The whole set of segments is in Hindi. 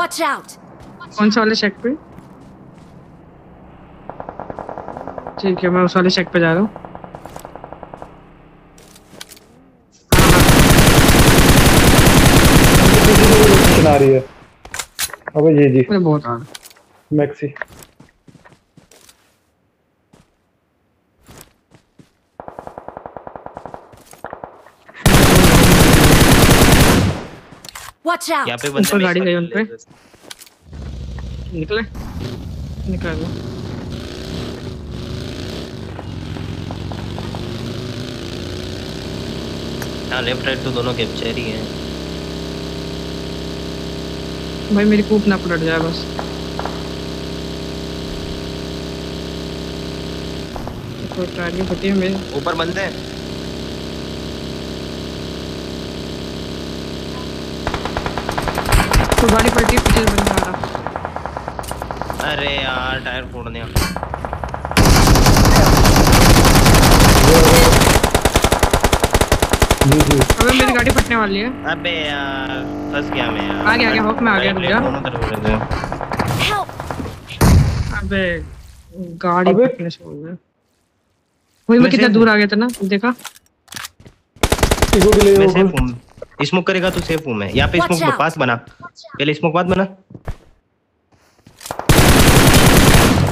Watch out! कौन सा वाले शेक पे? ठीक है मैं उस वाले शेक पे जा रहा हूँ। आ रही है। अबे जी। जी बहुत मैक्सी Watch out! यहाँ पे बंदे ऊपर गाड़ी गई उन पे। निकले। निकल गया हाँ लेफ़्ट राइट तो दोनों कैप्चर ही हैं। भाई मेरी कूप ना पलट जाए बस। तो टारगेट होती है मेरे? ऊपर बंदे हैं। तो गाड़ी पलटी पीछे बंदा आ रहा। अरे यार टायर फोड़ दिया अबे मेरी गाड़ी फटने वाली है। अबे यार फंस गया मैं यार। आ गया, आ गया, हॉक में आ गया, रुक जा। दोनों तरफ़ गए अबे गाड़ी अबे। फटने से हो गया। वही मैं कितना दूर आ गया था ना? देखा। इसको भी ले मैं सेफ़ हूँ स्मोक करेगा तो सेफ़ हूँ मैं। यहाँ पे स्मोक. पास बना। पहले स्मोक पास बना।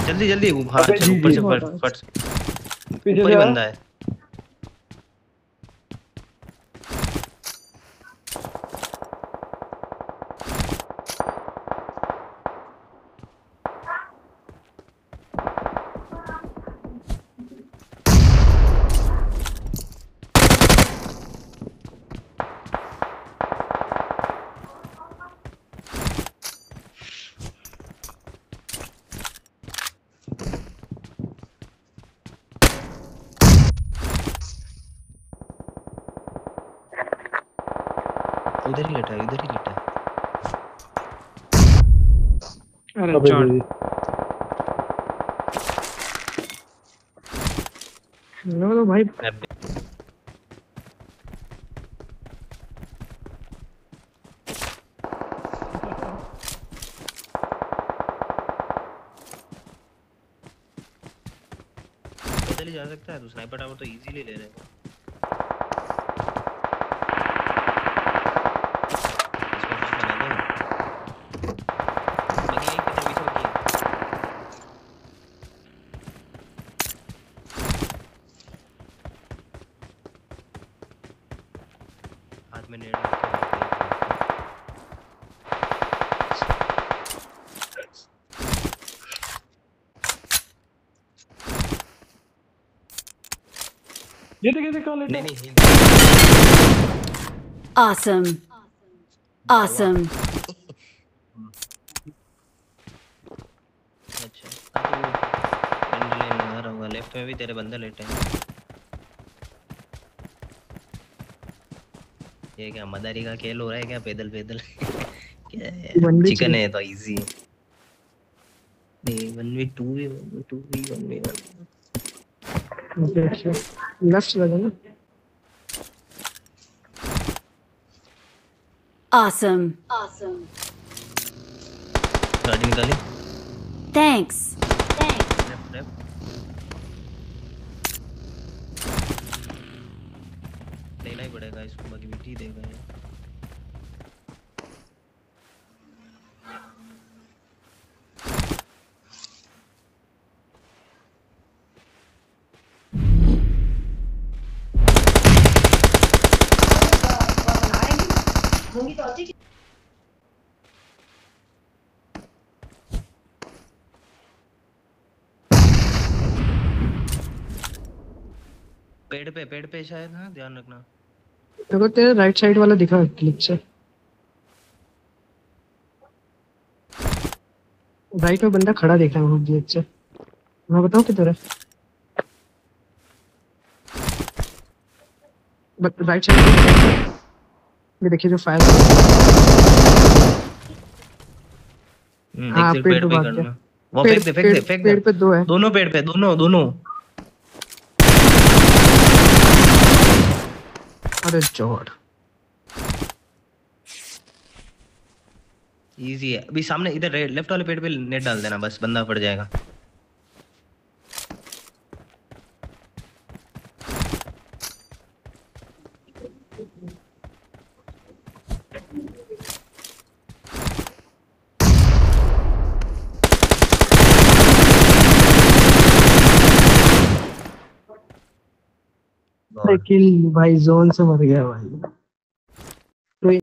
जल्दी जल्दी हाँ ऊपर से फट फट। पीछे ऊपर ही बंदा है। उधर ही लेटा है इधर ही लेटा है। अरे जी लो लो भाई। ही जा सकता है तू स्नाइपर टावर तो इजीली ले रहे हो इसको पास बना दे बगी एक किधर पीछे बगी है। हाथ में नेट रखे हुए हैं। ये देख ये देख लेटा नहीं? नहीं Awesome. Awesome. अच्छा तो लेफ़्ट में भी तेरे बंदे लेटे हैं ये क्या मदारी का खेल हो रहा है क्या? पैदल पैदल। क्या है चिकन है तो इजी है नहीं वन वी टू भी वन वी टू भी वन वी वन। लेफ़्ट चला जाना Awesome. Awesome. गाड़ी निकाली Thanks. लेफ़्ट लेफ़्ट लेना ही पड़ेगा इसको बाकी मिट्टी देगा ये पेड़ पे पेड़ पे शायद हाँ ध्यान रखना। देखो तेरे राइट साइड वाला दिखा क्लिक से। राइट में बंदा खड़ा देख रहा है बहुत अच्छे। मैं बताऊँ किधर है बट राइट साइड ये देखिए जो फायर हम्म, हाँ, पेड़ पे पे भाग गया। वो पेड़ फेंक दे फेंक दे पेड़ पे दो है। दोनों पेड़ पे दोनों दोनों। अरे जोड़ इजी है अभी सामने इधर लेफ़्ट वाले पेड़ पे नेट डाल देना, बस बंदा पड़ जाएगा। लेकिन भाई जोन से मर गया भाई।